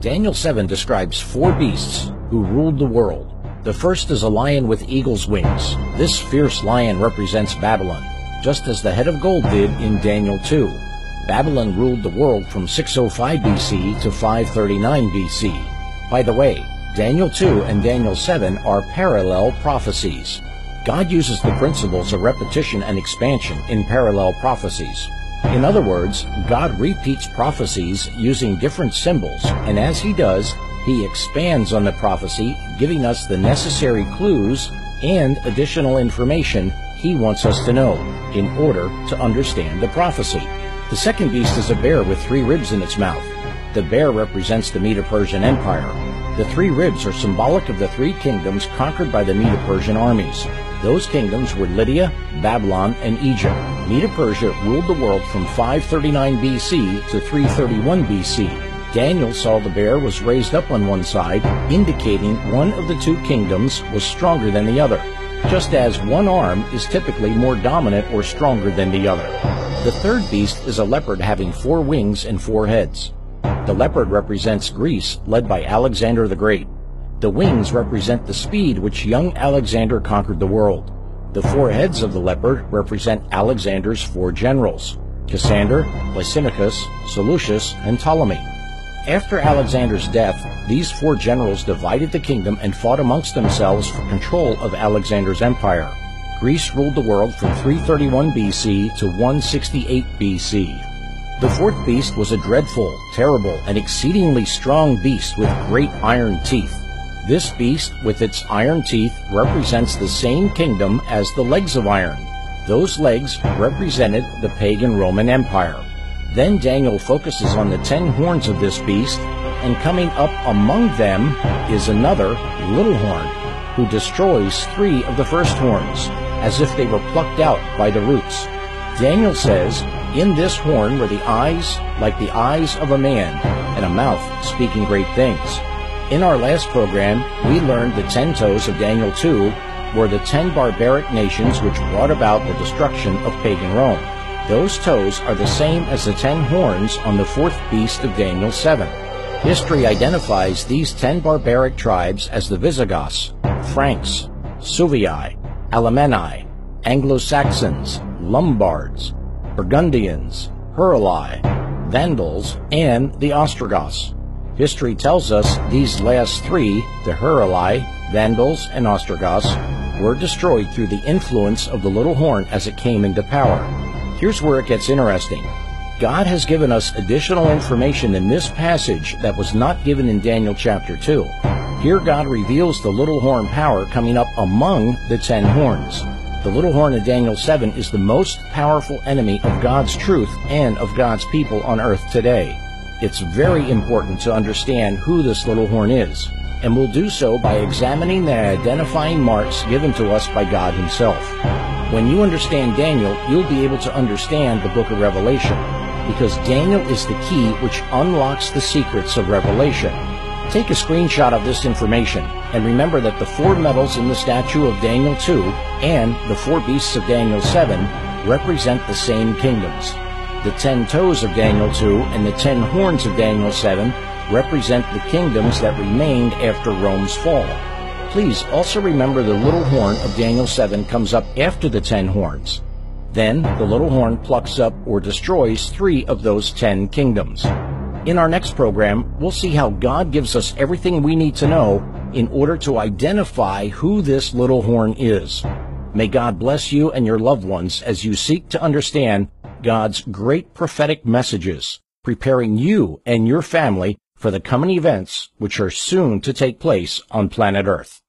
Daniel 7 describes four beasts who ruled the world. The first is a lion with eagle's wings. This fierce lion represents Babylon, just as the head of gold did in Daniel 2. Babylon ruled the world from 605 BC to 539 BC. By the way, Daniel 2 and Daniel 7 are parallel prophecies. God uses the principles of repetition and expansion in parallel prophecies. In other words, God repeats prophecies using different symbols, and as he does, he expands on the prophecy, giving us the necessary clues and additional information he wants us to know in order to understand the prophecy. The second beast is a bear with three ribs in its mouth. The bear represents the Medo-Persian Empire. The three ribs are symbolic of the three kingdoms conquered by the Medo-Persian armies. Those kingdoms were Lydia, Babylon, and Egypt. Medo-Persia ruled the world from 539 BC to 331 BC. Daniel saw the bear was raised up on one side, indicating one of the two kingdoms was stronger than the other, just as one arm is typically more dominant or stronger than the other. The third beast is a leopard having four wings and four heads. The leopard represents Greece, led by Alexander the Great. The wings represent the speed which young Alexander conquered the world. The four heads of the leopard represent Alexander's four generals, Cassander, Lysimachus, Seleucus, and Ptolemy. After Alexander's death, these four generals divided the kingdom and fought amongst themselves for control of Alexander's empire. Greece ruled the world from 331 BC to 168 BC. The fourth beast was a dreadful, terrible, and exceedingly strong beast with great iron teeth. This beast, with its iron teeth, represents the same kingdom as the legs of iron. Those legs represented the pagan Roman Empire. Then Daniel focuses on the ten horns of this beast, and coming up among them is another little horn, who destroys three of the first horns as if they were plucked out by the roots. Daniel says, In this horn were the eyes like the eyes of a man, and a mouth speaking great things. In our last program, we learned the ten toes of Daniel 2 were the ten barbaric nations which brought about the destruction of pagan Rome. Those toes are the same as the ten horns on the fourth beast of Daniel 7. History identifies these ten barbaric tribes as the Visigoths, Franks, Suevi, Alemanni, Anglo-Saxons, Lombards, Burgundians, Heruli, Vandals, and the Ostrogoths. History tells us these last three, the Heruli, Vandals, and Ostrogoths, were destroyed through the influence of the little horn as it came into power. Here's where it gets interesting. God has given us additional information in this passage that was not given in Daniel chapter 2. Here God reveals the little horn power coming up among the ten horns. The little horn of Daniel 7 is the most powerful enemy of God's truth and of God's people on earth today. It's very important to understand who this little horn is, and we'll do so by examining the identifying marks given to us by God himself. When you understand Daniel, you'll be able to understand the book of Revelation, because Daniel is the key which unlocks the secrets of Revelation. Take a screenshot of this information and remember that the four metals in the statue of Daniel 2 and the four beasts of Daniel 7 represent the same kingdoms. The ten toes of Daniel 2 and the ten horns of Daniel 7 represent the kingdoms that remained after Rome's fall. Please also remember the little horn of Daniel 7 comes up after the ten horns. Then the little horn plucks up or destroys three of those ten kingdoms. In our next program, we'll see how God gives us everything we need to know in order to identify who this little horn is. May God bless you and your loved ones as you seek to understand God's great prophetic messages, preparing you and your family for the coming events which are soon to take place on planet Earth.